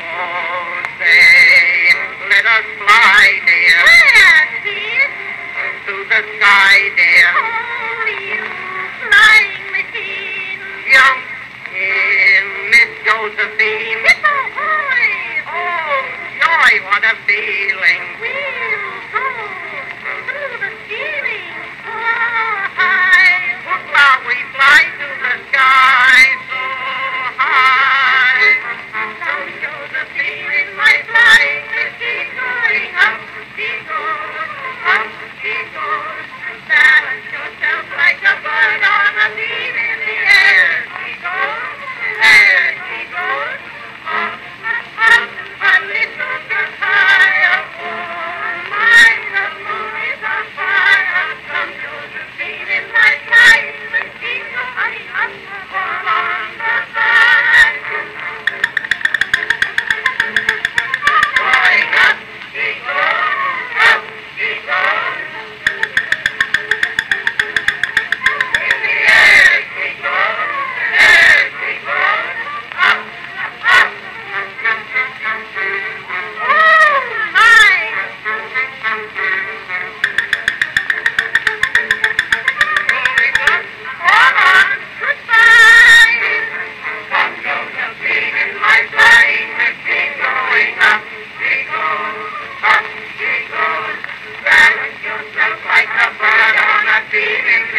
Oh, dear? the sky, dear. Oh, Josephine. Oh, joy, what a. We feeling